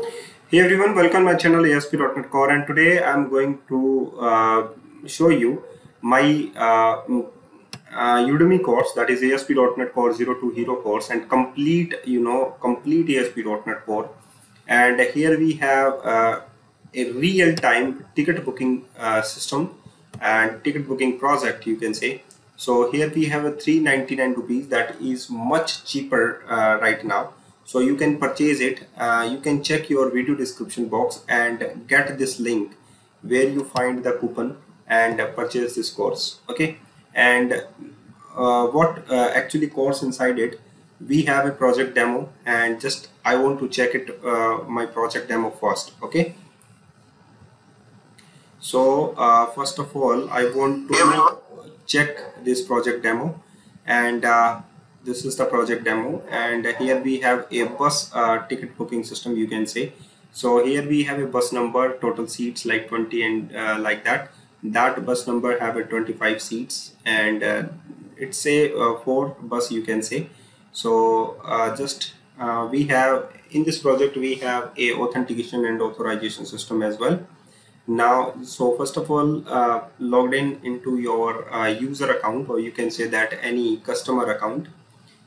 Hey everyone, welcome to my channel ASP.NET Core. And today I'm going to uh, show you my uh, uh, Udemy course that is ASP.NET Core 0 to Hero course and complete you know complete ASP.NET Core. And here we have uh, a real-time ticket booking uh, system and ticket booking project you can say. So here we have a 399 rupees that is much cheaper uh, right now so you can purchase it. Uh, you can check your video description box and get this link where you find the coupon and purchase this course okay? And uh, what uh, actually course inside it we have a project demo and just I want to check it uh, my project demo first okay? So uh, first of all I want to check this project demo and uh, this is the project demo and here we have a bus uh, ticket booking system you can say. So here we have a bus number total seats like 20 and uh, like that. That bus number have a 25 seats and uh, it's a uh, four bus you can say. So uh, just uh, we have in this project we have a authentication and authorization system as well. Now so first of all logged in into your user account or you can say that any customer account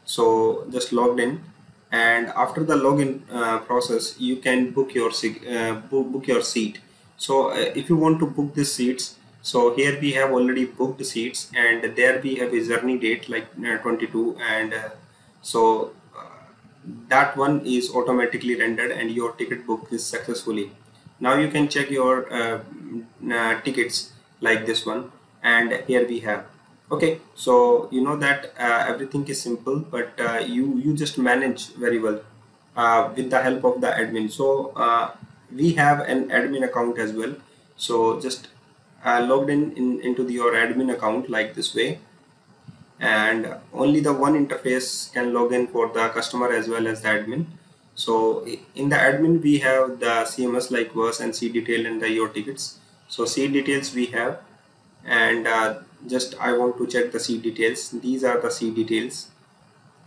so just logged in. And after the login uh, process you can book your uh, book, your seat. So uh, if you want to book the seats so here we have already booked the seats and there we have a journey date like uh, 22 and uh, so uh, that one is automatically rendered and your ticket book is successfully. Now you can check your tickets like this one. And here we have okay so you know that uh, everything is simple but uh, you you just manage very well uh, with the help of the admin. So uh, we have an admin account as well. So just uh, logged in, in into the, your admin account like this way. And only the one interface can log in for the customer as well as the admin. So in the admin we have the cms like verse and seat detail and the your tickets. So seat details we have and uh, just I want to check the seat details. These are the seat details.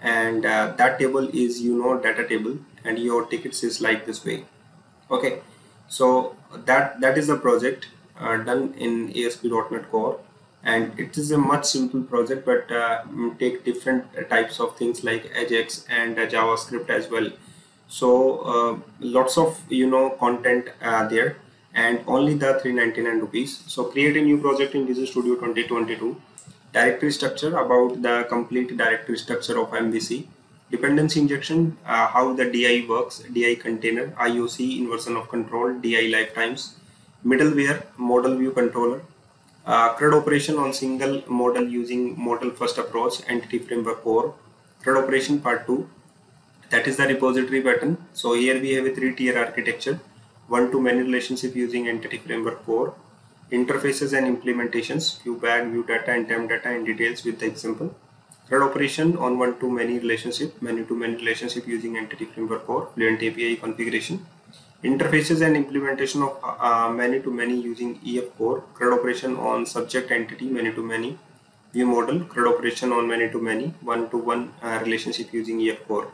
And uh, that table is you know data table. And your tickets is like this way. Okay. So that that is the project uh, done in ASP.NET Core. And it is a much simple project but uh, take different types of things like Ajax and uh, JavaScript as well. So uh, lots of you know content uh, there and only the 399 rupees. So create a new project in Visual Studio 2022 directory structure about the complete directory structure of MVC dependency injection uh, how the DI works DI container IOC inversion of control DI lifetimes. Middleware model view controller. Uh, CRUD operation on single model using model first approach entity framework core. CRUD operation part 2 that is the repository pattern. So here we have a three tier architecture one-to-many relationship using entity framework core, interfaces and implementations, view bag, view data and temp data in details with the example, CRUD operation on one-to-many relationship, many-to-many relationship using entity framework core, Fluent API configuration, interfaces and implementation of uh, many-to-many using EF core, CRUD operation on subject entity, many-to-many, view model, CRUD operation on many-to-many, one-to-one uh, relationship using EF core.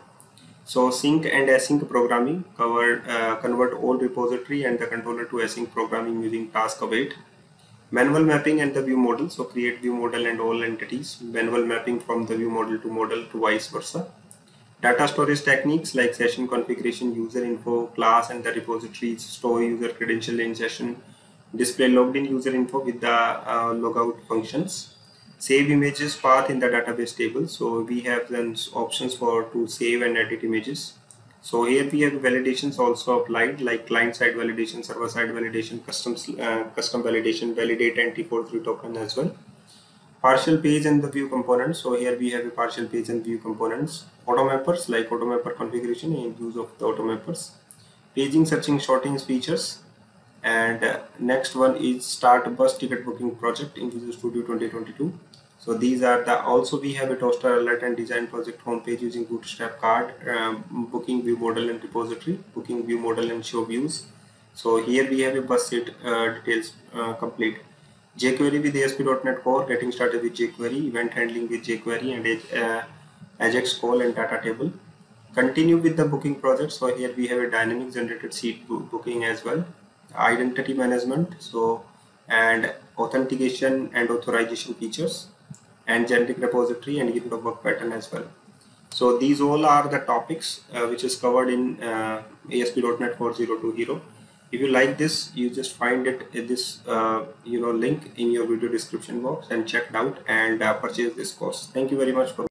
So sync and async programming cover, uh, convert all repository and the controller to async programming using task await. Manual mapping and the view model. So create view model and all entities. Manual mapping from the view model to model to vice versa. Data storage techniques like session configuration, user info, class and the repositories, store user credential in session, display logged in user info with the uh, logout functions save images path in the database table. So we have then options for to save and edit images. So here we have validations also applied like client side validation server side validation custom uh, custom validation validate anti-forgery token as well. Partial page and the view components. So here we have a partial page and view components. Automappers like automapper configuration and use of the automappers paging searching sorting features and uh, next one is start bus ticket booking project in Visual Studio 2022 so these are the also we have a Toastr alert and design project homepage using bootstrap card um, booking view model and repository booking view model and show views. So here we have a bus seat uh, details uh, complete. jQuery with ASP.NET Core getting started with jQuery event handling with jQuery and uh, Ajax call and data table. Continue with the booking project. So here we have a dynamic generated seat booking as well identity management so and authentication and authorization features and generic repository and of work pattern as well. So these all are the topics uh, which is covered in uh, ASP.NET 4020 if you like this you just find it this uh, you know link in your video description box and check it out and uh, purchase this course. Thank you very much for